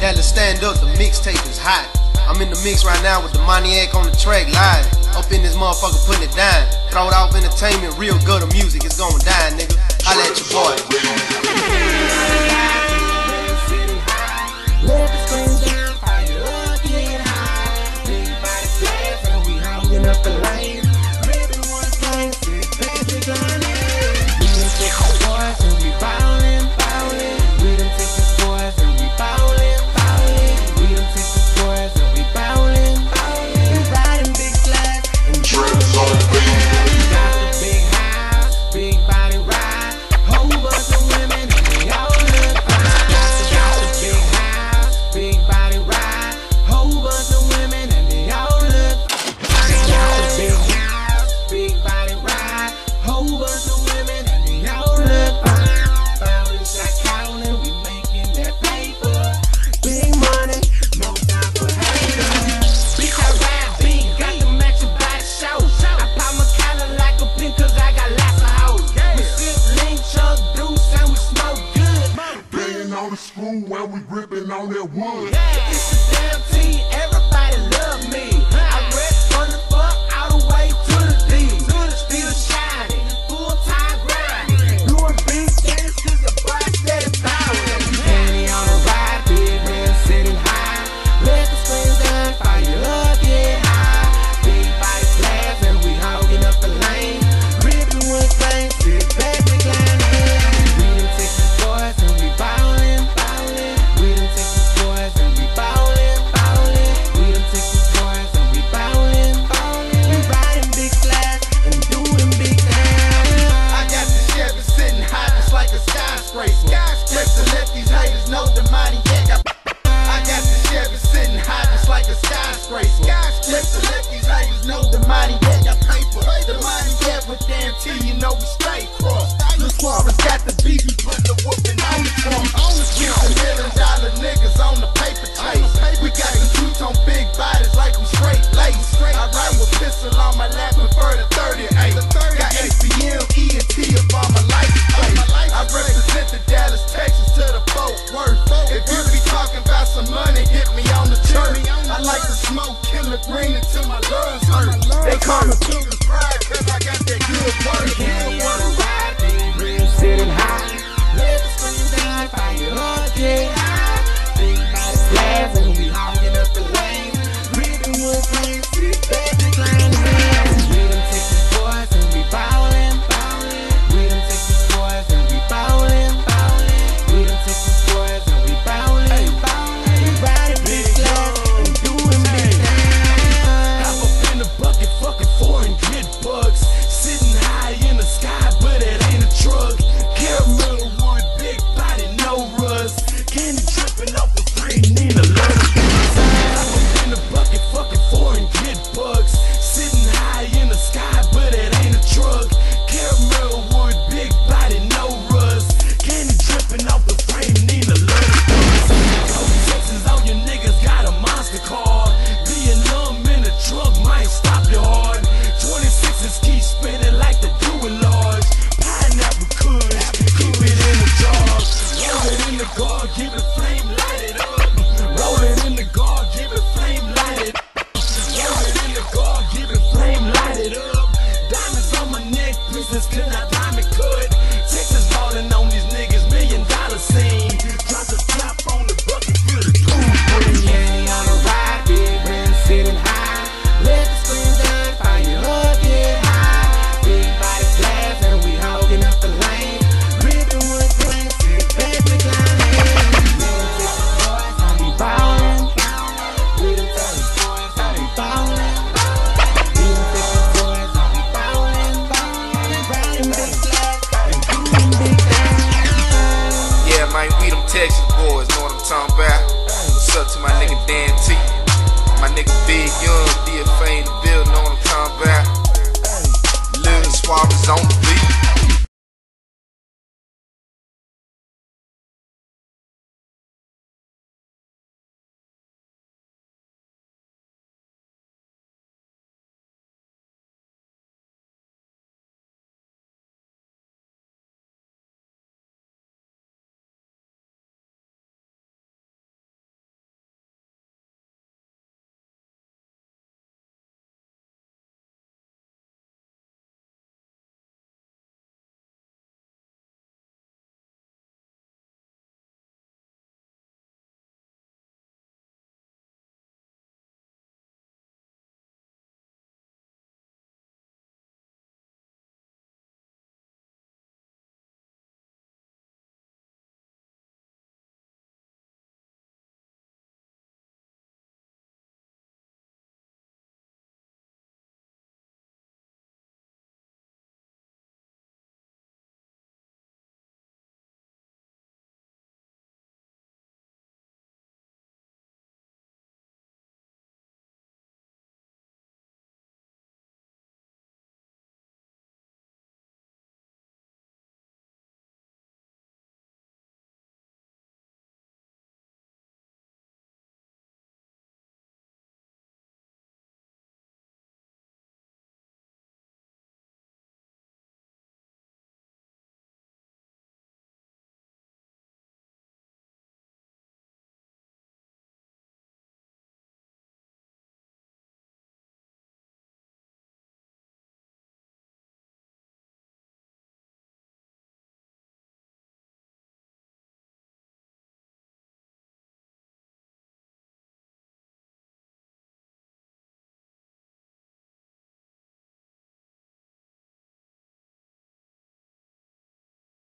That to stand up, the mixtape is hot. I'm in the mix right now with Demoniac on the track live. Up in this motherfucker putting it down. Throw it off entertainment, real good music, it's going down, nigga. I let your boy. we on that wood. Yeah. It's a damn team, everybody love me. Huh? Texas boys know what I'm talking about. What's up to my nigga Damn T? My nigga Big Yung, DFA in the building, know what I'm